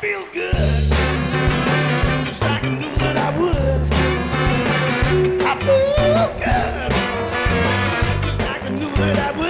feel good. Just like I knew that I would. I feel good. Just like I knew that I would.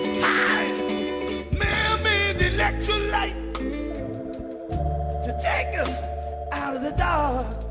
take us out of the dark.